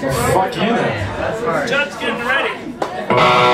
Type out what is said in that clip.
Fuck you then. Judd's getting ready. Uh,